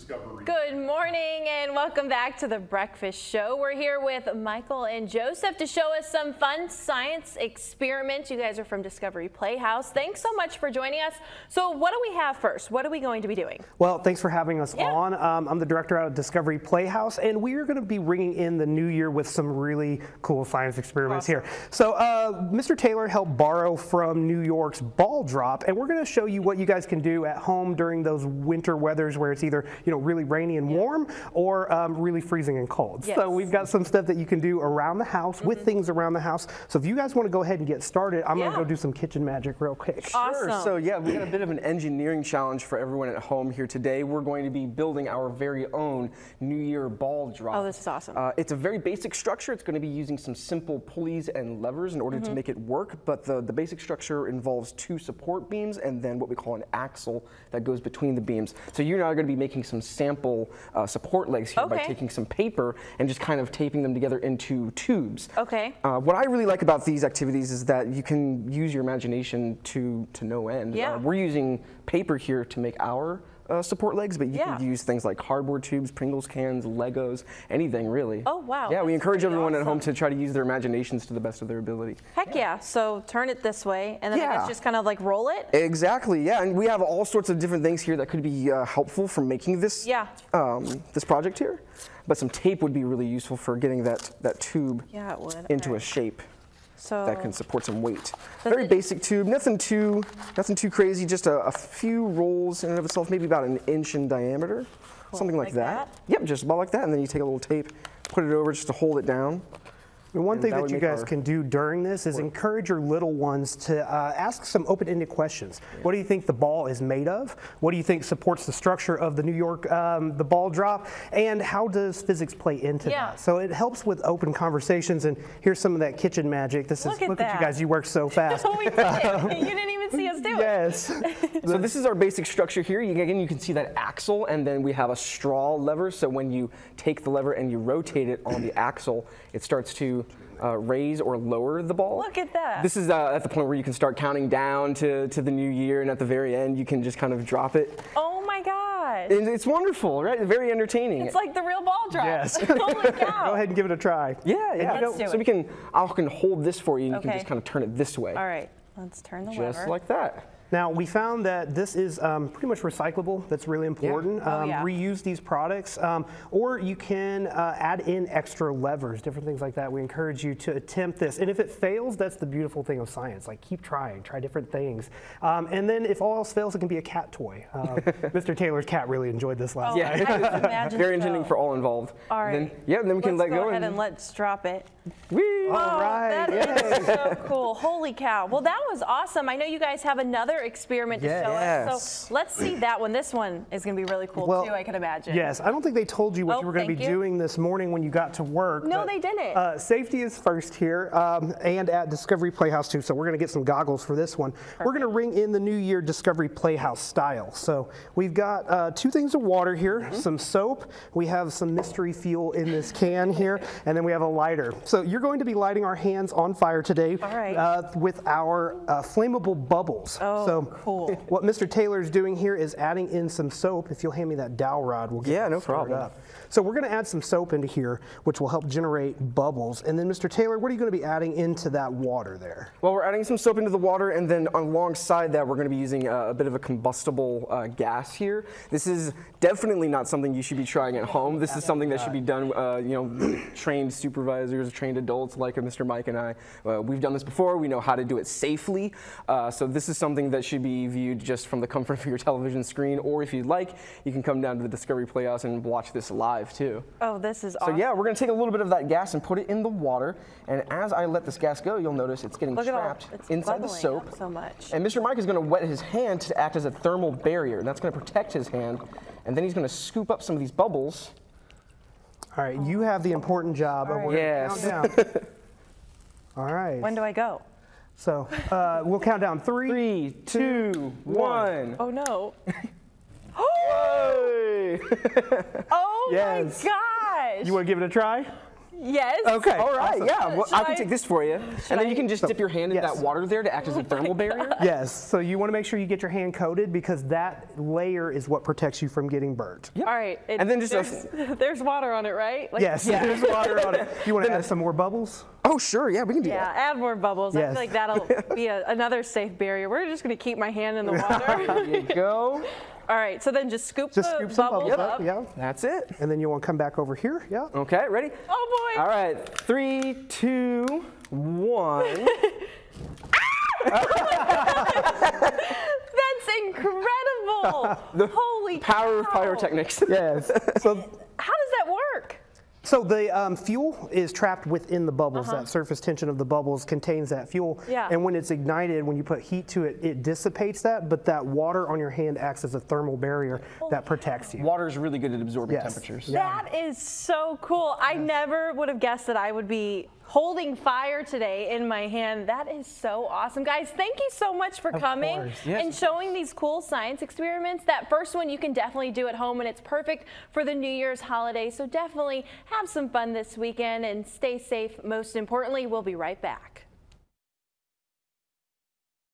Discovery. Good morning and welcome back to the Breakfast Show. We're here with Michael and Joseph to show us some fun science experiments. You guys are from Discovery Playhouse. Thanks so much for joining us. So what do we have first? What are we going to be doing? Well, thanks for having us Yeah. on. Um, I'm the director out of Discovery Playhouse, and we are going to be ringing in the new year with some really cool science experiments here. So, uh, Mr. Taylor helped borrow from New York's ball drop, and we're going to show you what you guys can do at home during those winter weathers where it's either you know really rainy and warm or um, really freezing and cold. Yes. Mm-hmm. So we've got some stuff that you can do around the house with things around the house. So if you guys want to go ahead and get started, I'm going to go do some kitchen magic real quick. Awesome. Sure. So yeah, we got a bit of an engineering challenge for everyone at home here today. We're going to be building our very own New Year ball drop. Oh, this is awesome. Uh, it's a very basic structure. It's going to be using some simple pulleys and levers in order Mm-hmm. to make it work. But the, the basic structure involves two support beams and then what we call an axle that goes between the beams. So you and I are going to be making some sample uh, support legs here by taking some paper and just kind of taping them together into tubes. Okay. Uh, what I really like about these activities is that you can use your imagination to to no end. Yeah. Uh, we're using paper here to make our uh, support legs, but you Yeah. can use things like cardboard tubes, Pringles cans, Legos, anything really. Oh, wow, Yeah, we encourage everyone at home to try to use their imaginations to the best of their ability. Heck yeah. So turn it this way and then I Yeah. guess just kind of like roll it. Exactly, yeah, and we have all sorts of different things here that could be uh, helpful for making this Yeah. um, this project here. But some tape would be really useful for getting that that tube Yeah, into a shape. So that can support some weight. Very basic tube, nothing too, nothing too crazy. Just a, a few rolls in and of itself, maybe about an inch in diameter, something like, like that. that? Yep, just about like that, and then you take a little tape, put it over just to hold it down. And one And thing that that, you guys our- can do during this is encourage your little ones to uh, ask some open-ended questions. What do you think the ball is made of? What do you think supports the structure of the New York um, the ball drop? And how does physics play into Yeah. that? So it helps with open conversations. And here's some of that kitchen magic. This Look is at look at you that. guys. You work so fast. Oh, we did. You didn't even see us do it. yes. So this is our basic structure here. You, again, you can see that axle, and then we have a straw lever. So when you take the lever and you rotate it on the axle, it starts to uh, raise or lower the ball. Look at that. This is uh, at the point where you can start counting down to, to the new year, and at the very end, you can just kind of drop it. Oh my gosh. And it's wonderful, right? Very entertaining. It's like the real ball drop. Yes. Holy cow. Go ahead and give it a try. Yeah, yeah. Let's do so it. we can, I can hold this for you, and you can just kind of turn it this way, All right. Let's turn the just lever. like that. Now, we found that this is um, pretty much recyclable. That's really important. Oh, Um, yeah. Reuse these products, um, or you can uh, add in extra levers, different things like that. We encourage you to attempt this. And if it fails, that's the beautiful thing of science. Like, keep trying, try different things. Um, and then if all else fails, it can be a cat toy. Uh, Mr. Taylor's cat really enjoyed this last Oh, night. I would imagine Very so. intending for all involved. All right. Then, yeah, then we can let's let go. ahead and let's drop it. Whee! All Oh, right, that is so cool. Holy cow. Well, that was awesome. I know you guys have another experiment to show us. Yes. So let's see that one. This one is going to be really cool Well, too, I can imagine. Yes, I don't think they told you what Oh, you were going to be you. doing this morning when you got to work. No, but, they didn't. Uh, safety is first here, um, and at Discovery Playhouse too. So we're going to get some goggles for this one. We're going to ring in the New Year Discovery Playhouse style. So we've got uh, two things of water here, Mm-hmm. some soap. We have some mystery fuel in this can here, and then we have a lighter. So you're going to be lighting our hands on fire today right. uh, with our uh, flammable bubbles. Oh, so cool. What Mr. Taylor is doing here is adding in some soap. If you'll hand me that dowel rod, we'll get Yeah, no problem. up. So we're going to add some soap into here, which will help generate bubbles. And then, Mr. Taylor, what are you going to be adding into that water there? Well, we're adding some soap into the water, and then alongside that, we're going to be using a, a bit of a combustible uh, gas here. This is definitely not something you should be trying at home. This is something that should be done, uh, you know, trained supervisors, trained adults like Mr. Mike and I. Uh, we've done this before. We know how to do it safely. Uh, so this is something that should be viewed just from the comfort of your television screen, or if you'd like, you can come down to the Discovery Playhouse and watch this live too. Oh, this is So awesome. yeah, we're gonna take a little bit of that gas and put it in the water, and as I let this gas go, you'll notice it's getting Look at all, trapped it's inside the soap. up so much. And Mr. Mike is gonna wet his hand to act as a thermal barrier, and that's gonna protect his hand. And then he's gonna scoop up some of these bubbles. All right, you have the important job of All we're right. gonna Yes. count down. All right. When do I go? So uh, we'll count down three. Three, two, one. Oh no. Hey! Oh Yes. my gosh. You want to give it a try? Yes. Okay. All right, awesome. yeah. Well, I can I- take this for you. And then you can just dip your hand in that water there to act as a thermal barrier. Yes, so you want to make sure you get your hand coated because that layer is what protects you from getting burnt. All right. it- And then just a there's, there's water on it, right? Like- Yes, there's water on it. You want to add some more bubbles? Oh, sure, yeah, we can do Yeah, that. add more bubbles. I Yes. feel like that'll be a, another safe barrier. We're just going to keep my hand in the water. There you go. All right, so then just scoop Just the scoop some bubbles bubbles up. up, yeah. That's it. And then you want to come back over here, yeah. Okay, ready? Oh boy. All right, three, two, one. That's incredible. Holy Power of pyrotechnics. Yes. So, How does that work? So the um, fuel is trapped within the bubbles. That surface tension of the bubbles contains that fuel. Yeah. And when it's ignited, when you put heat to it, it dissipates that, but that water on your hand acts as a thermal barrier that protects you. Water is really good at absorbing Yes. temperatures. That is so cool. I never would have guessed that I would be holding fire today in my hand. That is so awesome. Guys, thank you so much for coming. Yes. and showing these cool science experiments. That first one you can definitely do at home and it's perfect for the New Year's holiday. So definitely have some fun this weekend and stay safe. Most importantly, we'll be right back.